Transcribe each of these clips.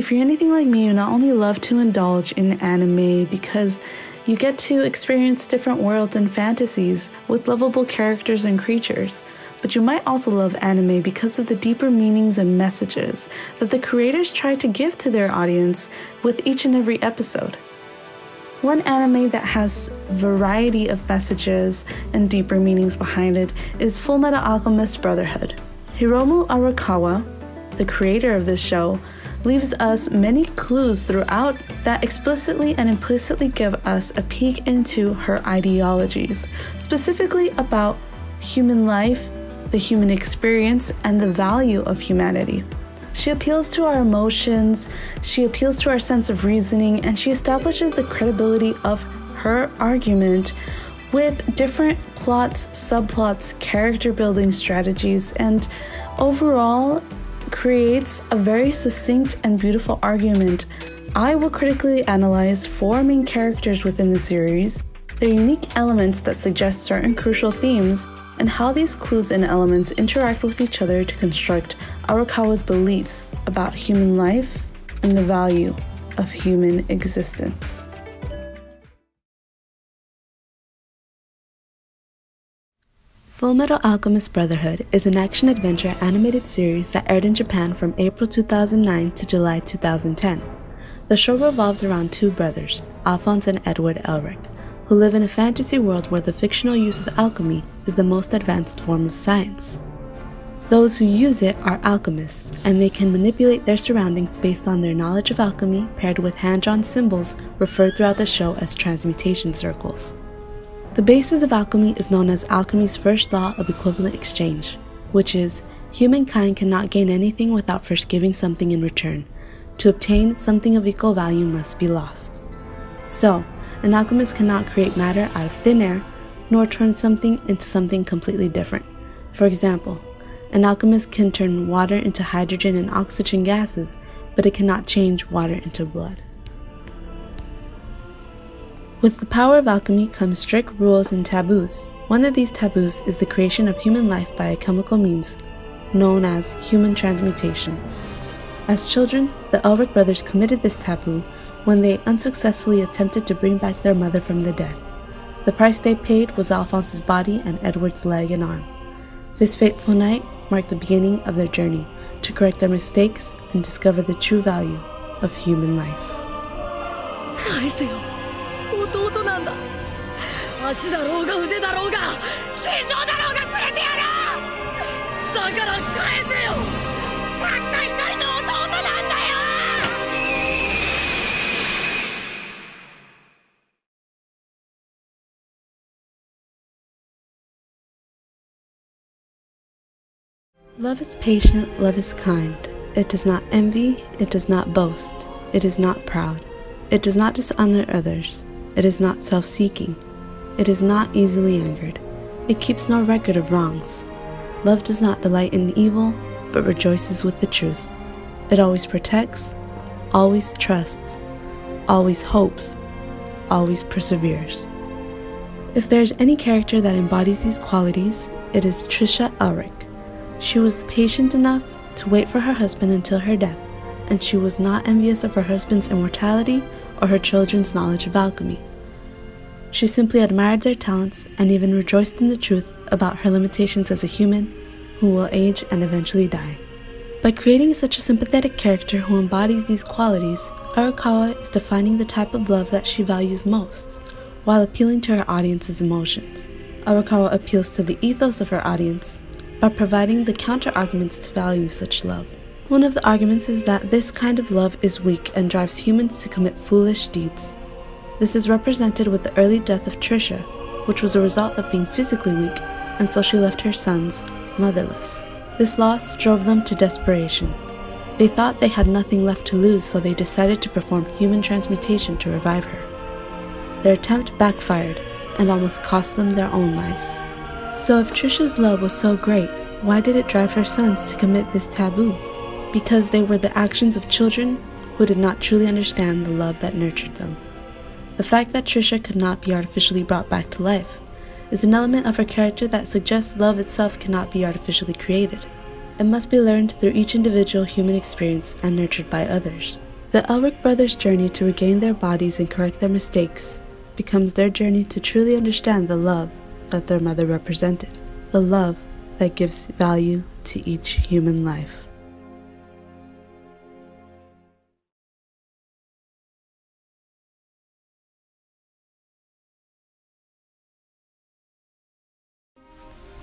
if you're anything like me, you not only love to indulge in anime because you get to experience different worlds and fantasies with lovable characters and creatures, but you might also love anime because of the deeper meanings and messages that the creators try to give to their audience with each and every episode. One anime that has variety of messages and deeper meanings behind it is Full Metal Alchemist Brotherhood. Hiromu Arakawa, the creator of this show, leaves us many clues throughout that explicitly and implicitly give us a peek into her ideologies, specifically about human life, the human experience, and the value of humanity. She appeals to our emotions, she appeals to our sense of reasoning, and she establishes the credibility of her argument with different plots, subplots, character building strategies, and overall creates a very succinct and beautiful argument. I will critically analyze four main characters within the series, their unique elements that suggest certain crucial themes, and how these clues and elements interact with each other to construct Arakawa's beliefs about human life and the value of human existence. Full Metal Alchemist Brotherhood is an action adventure animated series that aired in Japan from April 2009 to July 2010. The show revolves around two brothers, Alphonse and Edward Elric, who live in a fantasy world where the fictional use of alchemy is the most advanced form of science. Those who use it are alchemists, and they can manipulate their surroundings based on their knowledge of alchemy paired with hand drawn symbols referred throughout the show as transmutation circles. The basis of alchemy is known as alchemy's first law of equivalent exchange, which is humankind cannot gain anything without first giving something in return. To obtain something of equal value must be lost. So, an alchemist cannot create matter out of thin air, nor turn something into something completely different. For example, an alchemist can turn water into hydrogen and oxygen gases, but it cannot change water into blood. With the power of alchemy comes strict rules and taboos. One of these taboos is the creation of human life by a chemical means known as human transmutation. As children, the Elric brothers committed this taboo when they unsuccessfully attempted to bring back their mother from the dead. The price they paid was Alphonse's body and Edward's leg and arm. This fateful night marked the beginning of their journey to correct their mistakes and discover the true value of human life. 返せよ弟なんだ足だろうが腕だろうが心臓だろうがくれてやるだから返せよたった一人の弟なんだよ Love is patient, love is kind. It does not envy, it does not boast, it is not proud. It does not dishonor others, it is not self seeking, it is not easily angered, it keeps no record of wrongs. Love does not delight in evil, but rejoices with the truth. It always protects, always trusts, always hopes, always perseveres. If there is any character that embodies these qualities, it is Trisha Elric. She was patient enough to wait for her husband until her death, and she was not envious of her husband's immortality or her children's knowledge of alchemy. She simply admired their talents and even rejoiced in the truth about her limitations as a human who will age and eventually die. By creating such a sympathetic character who embodies these qualities, Arakawa is defining the type of love that she values most, while appealing to her audience's emotions. Arakawa appeals to the ethos of her audience by providing the counter arguments to value such love. One of the arguments is that this kind of love is weak and drives humans to commit foolish deeds. This is represented with the early death of Trisha, which was a result of being physically weak, and so she left her sons motherless. This loss drove them to desperation. They thought they had nothing left to lose, so they decided to perform human transmutation to revive her. Their attempt backfired and almost cost them their own lives. So, if Trisha's love was so great, why did it drive her sons to commit this taboo? Because they were the actions of children who did not truly understand the love that nurtured them. The fact that Trisha could not be artificially brought back to life is an element of her character that suggests love itself cannot be artificially created. It must be learned through each individual human experience and nurtured by others. The Elric brothers' journey to regain their bodies and correct their mistakes becomes their journey to truly understand the love that their mother represented, the love that gives value to each human life.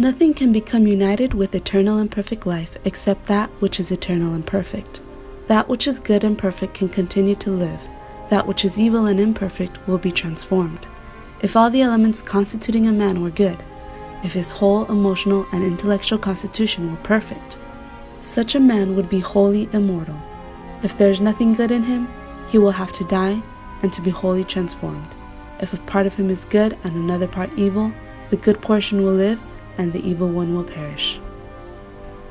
Nothing can become united with eternal and perfect life except that which is eternal and perfect. That which is good and perfect can continue to live. That which is evil and imperfect will be transformed. If all the elements constituting a man were good, if his whole emotional and intellectual constitution were perfect, such a man would be wholly immortal. If there is nothing good in him, he will have to die and to be wholly transformed. If a part of him is good and another part evil, the good portion will live and the evil one will perish.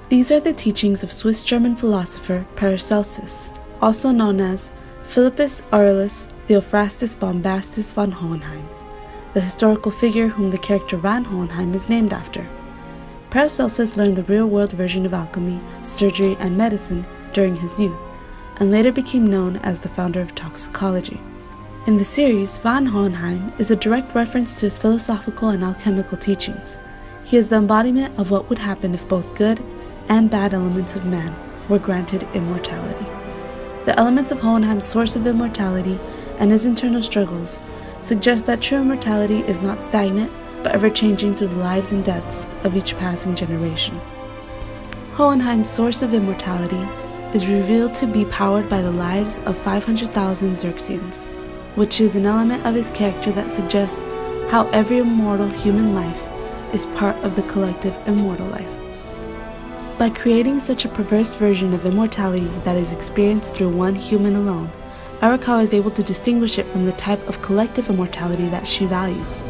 These are the teachings of Swiss German philosopher Paracelsus, also known as Philippus Aurelius Theophrastus Bombastus von Hohenheim, the historical figure whom the character von Hohenheim is named after. Paracelsus learned the real world version of alchemy, surgery, and medicine during his youth, and later became known as the founder of toxicology. In the series, von Hohenheim is a direct reference to his philosophical and alchemical teachings. He is the embodiment of what would happen if both good and bad elements of man were granted immortality. The elements of Hohenheim's source of immortality and his internal struggles suggest that true immortality is not stagnant but ever changing through the lives and deaths of each passing generation. Hohenheim's source of immortality is revealed to be powered by the lives of 500,000 Xerxians, which is an element of his character that suggests how every immortal human life is part of the collective immortal life. By creating such a perverse version of immortality that is experienced through one human alone, Arakawa is able to distinguish it from the type of collective immortality that she values.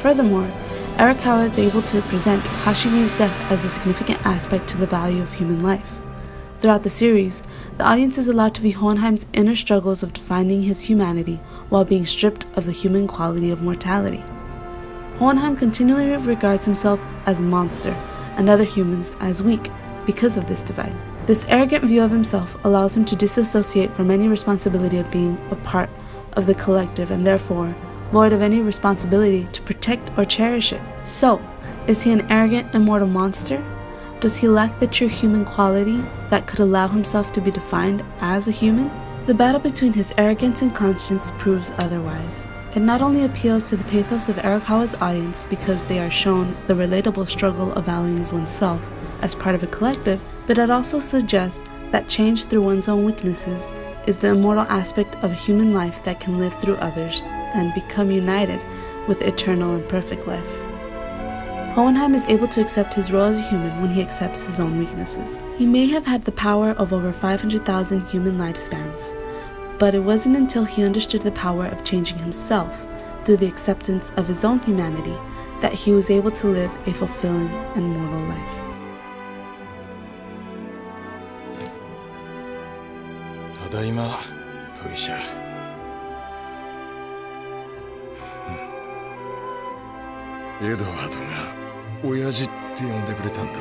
Furthermore, Arakawa is able to present how she views death as a significant aspect to the value of human life. Throughout the series, the audience is allowed to view Hohenheim's inner struggles of defining his humanity while being stripped of the human quality of mortality. Hohenheim continually regards himself as a monster and other humans as weak because of this divide. This arrogant view of himself allows him to disassociate from any responsibility of being a part of the collective and therefore void of any responsibility to protect or cherish it. So, is he an arrogant, immortal monster? Does he lack the true human quality that could allow himself to be defined as a human? The battle between his arrogance and conscience proves otherwise. It not only appeals to the pathos of Arakawa's audience because they are shown the relatable struggle of valuing oneself as part of a collective, but it also suggests that change through one's own weaknesses is the immortal aspect of a human life that can live through others and become united with eternal and perfect life. Hohenheim is able to accept his role as a human when he accepts his own weaknesses. He may have had the power of over 500,000 human lifespans, but it wasn't until he understood the power of changing himself through the acceptance of his own humanity that he was able to live a fulfilling and mortal life. ただいまトリシャエドワードが親父って呼んでくれたんだ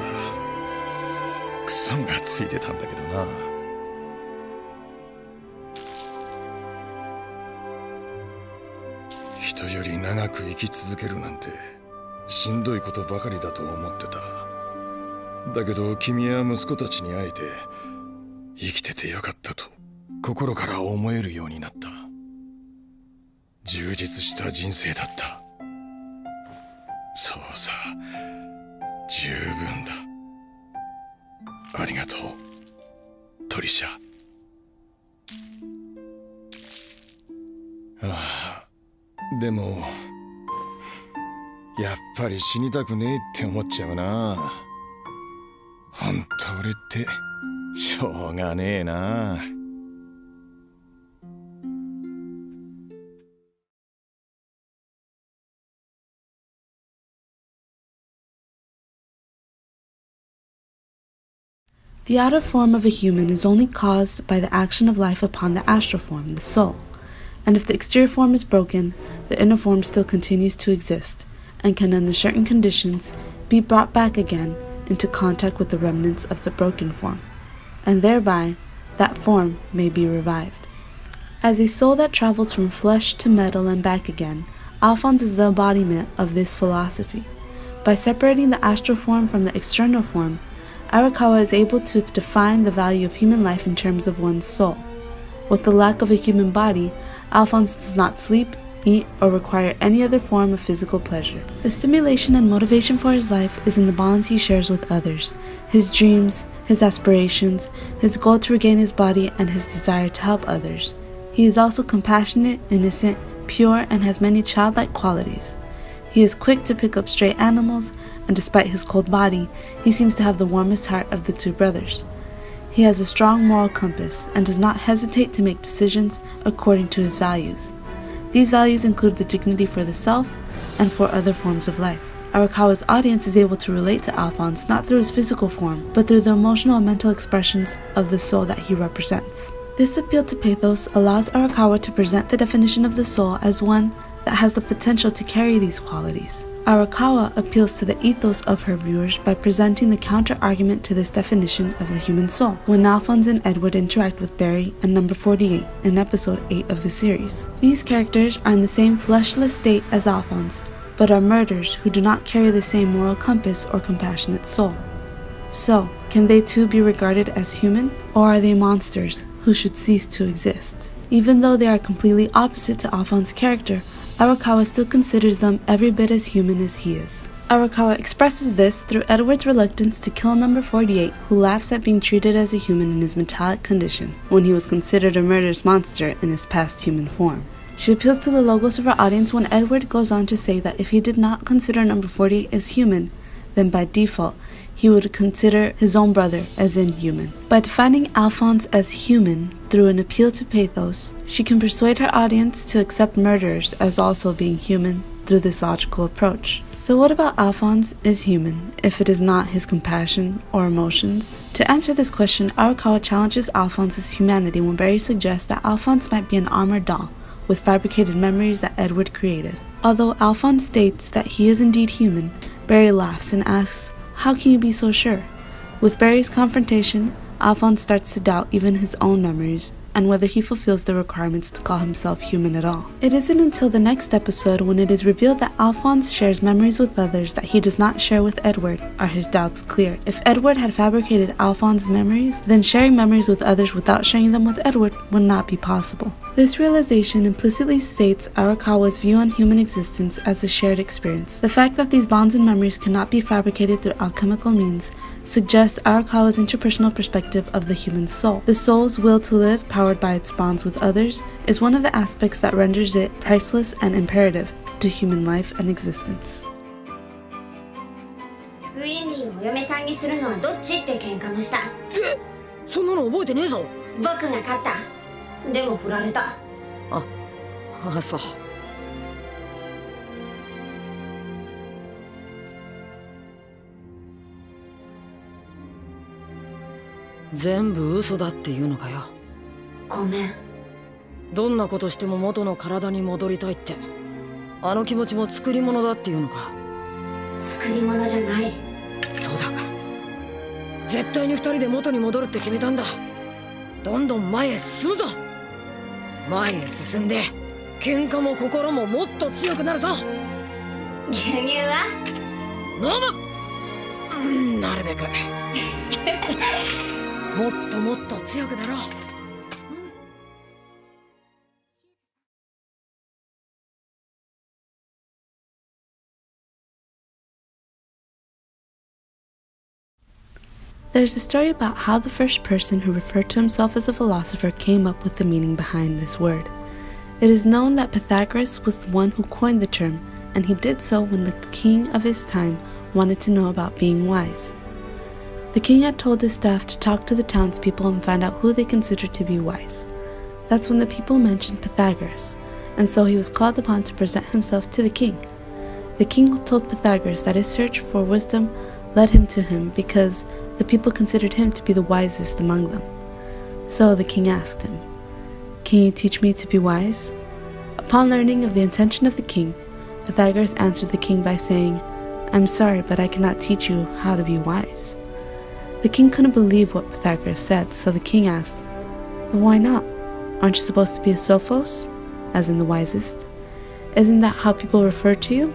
クソがついてたんだけどな 人より長く生き続けるなんてしんどいことばかりだと思ってた。だけど君は息子たちに会えて生きててよかったと心から思えるようになった。充実した人生だった。そうさ十分だ。ありがとうトリシャ。ああ。でもやっぱり死にたくねえって思っちゃうなほんと俺ってしょうがねえな The outer form of a human is only caused by the action of life upon the astral form, the soul. And if the exterior form is broken, the inner form still continues to exist and can, under certain conditions, be brought back again into contact with the remnants of the broken form, and thereby that form may be revived. As a soul that travels from flesh to metal and back again, Alphonse is the embodiment of this philosophy. By separating the astral form from the external form, Arakawa is able to define the value of human life in terms of one's soul. With the lack of a human body, Alphonse does not sleep, eat, or require any other form of physical pleasure. The stimulation and motivation for his life is in the bonds he shares with others, his dreams, his aspirations, his goal to regain his body, and his desire to help others. He is also compassionate, innocent, pure, and has many childlike qualities. He is quick to pick up stray animals, and despite his cold body, he seems to have the warmest heart of the two brothers. He has a strong moral compass and does not hesitate to make decisions according to his values. These values include the dignity for the self and for other forms of life. Arakawa's audience is able to relate to Alphonse not through his physical form, but through the emotional and mental expressions of the soul that he represents. This appeal to pathos allows Arakawa to present the definition of the soul as one that has the potential to carry these qualities. Arakawa appeals to the ethos of her viewers by presenting the counter argument to this definition of the human soul when Alphonse and Edward interact with Barry and number 48 in episode 8 of the series. These characters are in the same fleshless state as Alphonse, but are murderers who do not carry the same moral compass or compassionate soul. So, can they too be regarded as human, or are they monsters who should cease to exist? Even though they are completely opposite to Alphonse's character, Arakawa still considers them every bit as human as he is. Arakawa expresses this through Edward's reluctance to kill number 48, who laughs at being treated as a human in his metallic condition, when he was considered a murderous monster in his past human form. She appeals to the logos of her audience when Edward goes on to say that if he did not consider number 48 as human, then by default, he would consider his own brother as inhuman. By defining Alphonse as human through an appeal to pathos, she can persuade her audience to accept murderers as also being human through this logical approach. So, what about Alphonse is human if it is not his compassion or emotions? To answer this question, Arakawa challenges Alphonse's humanity when Barry suggests that Alphonse might be an armored doll with fabricated memories that Edward created. Although Alphonse states that he is indeed human, Barry laughs and asks, How can you be so sure? With Barry's confrontation, Alphonse starts to doubt even his own memories and whether he fulfills the requirements to call himself human at all. It isn't until the next episode when it is revealed that Alphonse shares memories with others that he does not share with Edward are his doubts clear. If Edward had fabricated Alphonse's memories, then sharing memories with others without sharing them with Edward would not be possible. This realization implicitly states Arakawa's view on human existence as a shared experience. The fact that these bonds and memories cannot be fabricated through alchemical means suggests Arakawa's interpersonal perspective of the human soul. The soul's will to live, Powered by its bonds with others, is one of the aspects that renders it priceless and imperative to human life and existence. ウィンリィをお嫁さんにするのはどっちって喧嘩もした。えそんなの覚えてねえぞ。僕が勝った。でも振られた。ああそう。全部嘘だっていうのかよ。ごめん。どんなことしても元の体に戻りたいって。あの気持ちも作り物だっていうのか。作り物じゃない。そうだ。絶対に二人で元に戻るって決めたんだ。どんどん前へ進むぞ。前へ進んで喧嘩も心ももっと強くなるぞ。牛乳は？飲む。うんなるべく。もっともっと強くなろう There's a story about how the first person who referred to himself as a philosopher came up with the meaning behind this word. It is known that Pythagoras was the one who coined the term, and he did so when the king of his time wanted to know about being wise. The king had told his staff to talk to the townspeople and find out who they considered to be wise. That's when the people mentioned Pythagoras, and so he was called upon to present himself to the king. The king told Pythagoras that his search for wisdom led him to him because the people considered him to be the wisest among them. So the king asked him, Can you teach me to be wise? Upon learning of the intention of the king, Pythagoras answered the king by saying, I'm sorry, but I cannot teach you how to be wise. The king couldn't believe what Pythagoras said, so the king asked, But why not? Aren't you supposed to be a sophos, as in the wisest? Isn't that how people refer to you?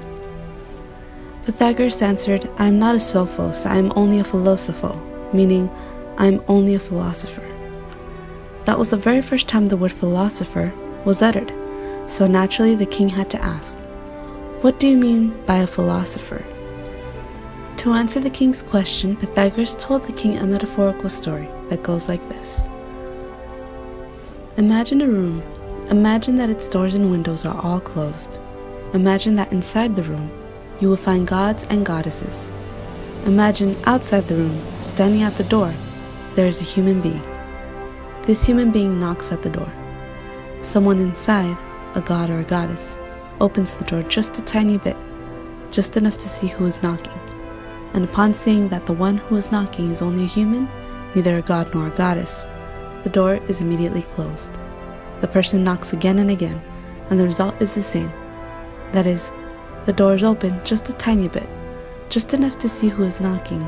Pythagoras answered, I am not a sophos, I am only a philosopho, meaning I am only a philosopher. That was the very first time the word philosopher was uttered, so naturally the king had to ask, What do you mean by a philosopher? To answer the king's question, Pythagoras told the king a metaphorical story that goes like this Imagine a room. Imagine that its doors and windows are all closed. Imagine that inside the room, you will find gods and goddesses. Imagine outside the room, standing at the door, there is a human being. This human being knocks at the door. Someone inside, a god or a goddess, opens the door just a tiny bit, just enough to see who is knocking. And upon seeing that the one who is knocking is only a human, neither a god nor a goddess, the door is immediately closed. The person knocks again and again, and the result is the same. That is, the door is open just a tiny bit, just enough to see who is knocking,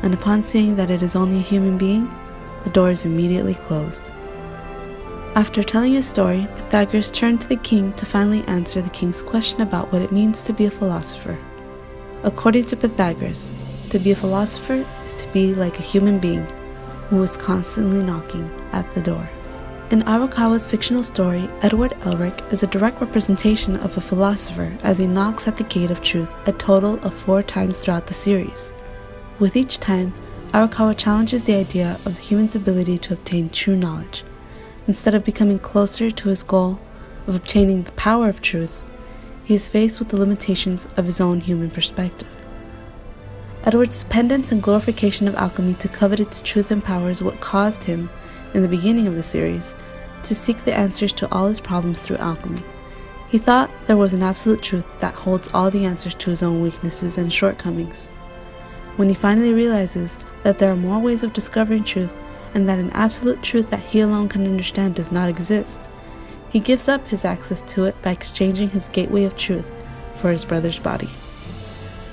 and upon seeing that it is only a human being, the door is immediately closed. After telling his story, Pythagoras turned to the king to finally answer the king's question about what it means to be a philosopher. According to Pythagoras, to be a philosopher is to be like a human being who is constantly knocking at the door. In Arakawa's fictional story, Edward Elric is a direct representation of a philosopher as he knocks at the gate of truth a total of four times throughout the series. With each time, Arakawa challenges the idea of the human's ability to obtain true knowledge. Instead of becoming closer to his goal of obtaining the power of truth, he is faced with the limitations of his own human perspective. Edward's dependence and glorification of alchemy to covet its truth and power is what caused him, in the beginning of the series, to seek the answers to all his problems through alchemy. He thought there was an absolute truth that holds all the answers to his own weaknesses and shortcomings. When he finally realizes that there are more ways of discovering truth and that an absolute truth that he alone can understand does not exist, he gives up his access to it by exchanging his gateway of truth for his brother's body.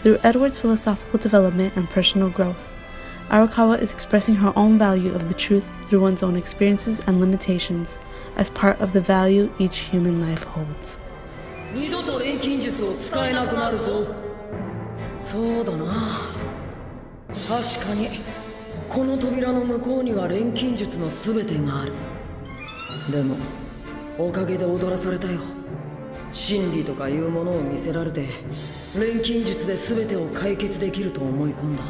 Through Edward's philosophical development and personal growth, Arakawa is expressing her own value of the truth through one's own experiences and limitations as part of the value each human life holds. 二度と錬金術を使えなくなるぞそうだな確かにこの扉の向こうには錬金術の全てがあるでもおかげで踊らされたよ真理とかいうものを見せられて錬金術で全てを解決できると思い込んだ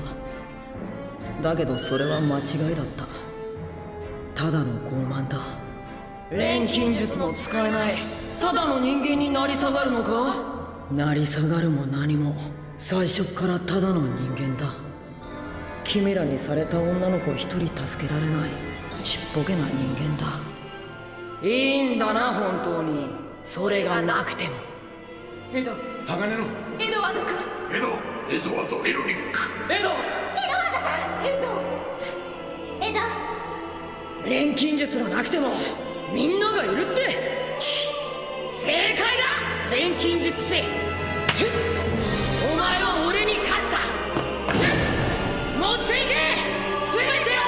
だけどそれは間違いだった。ただの傲慢だ。錬金術の使えない。ただの人間になり下がるのか？なり下がるも何も。最初からただの人間だ。君らにされた女の子一人助けられない。ちっぽけな人間だ。いいんだな本当に。それがなくても。エド鋼の。エドワード君。エドエドワード・エロリック。エドエド。エド錬金術がなくてもみんながいるって。正解だ！錬金術師。お前は俺に勝った。持っていけ！全てを！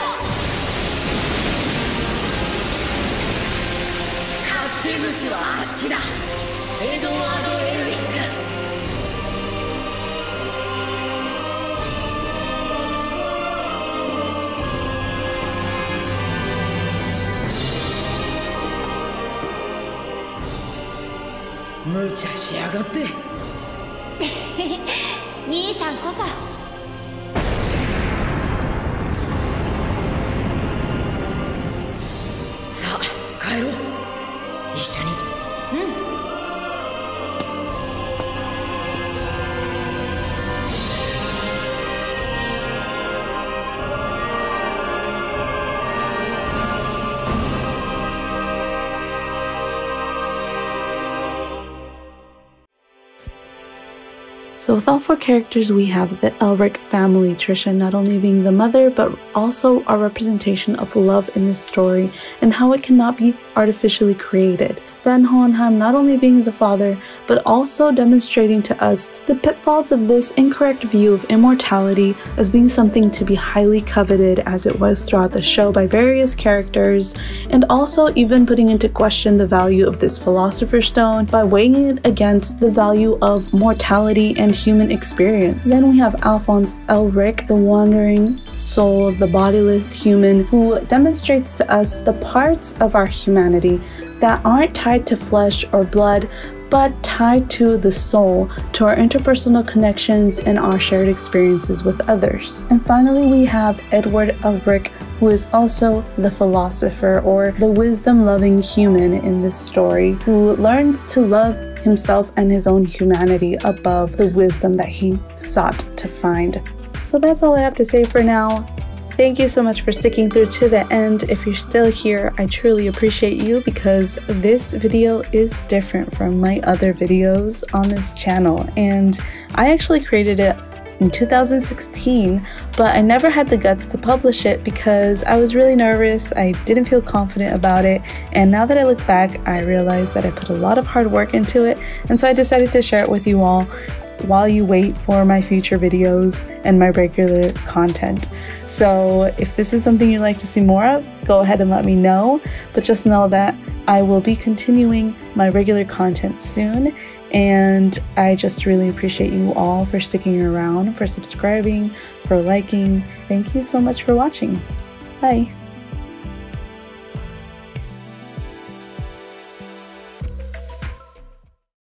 勝手口はあっちだ。エドワード・無茶しやがって。兄さんこそ。So, with all four characters, we have the Elric family, Trisha not only being the mother, but also our representation of love in this story and how it cannot be artificially created. Sven Hohenheim not only being the father, but also demonstrating to us the pitfalls of this incorrect view of immortality as being something to be highly coveted as it was throughout the show by various characters, and also even putting into question the value of this Philosopher's Stone by weighing it against the value of mortality and human experience. Then we have Alphonse Elric, the wandering soul, the bodiless human, who demonstrates to us the parts of our humanity that aren't tied to flesh or blood, but tied to the soul, to our interpersonal connections and our shared experiences with others. And finally, we have Edward Elric, who is also the philosopher or the wisdom loving human in this story, who learns to love himself and his own humanity above the wisdom that he sought to find. So that's all I have to say for now. Thank you so much for sticking through to the end. If you're still here, I truly appreciate you because this video is different from my other videos on this channel. And I actually created it in 2016, but I never had the guts to publish it because I was really nervous. I didn't feel confident about it. And now that I look back, I realize that I put a lot of hard work into it. And so I decided to share it with you all while you wait for my future videos and my regular content. So if this is something you'd like to see more of, go ahead and let me know. But just know that I will be continuing my regular content soon. And I just really appreciate you all for sticking around, for subscribing, for liking. Thank you so much for watching. Bye.